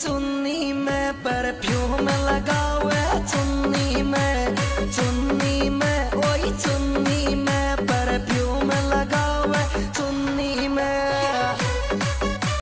चुन्नी में परफ्यूम लगा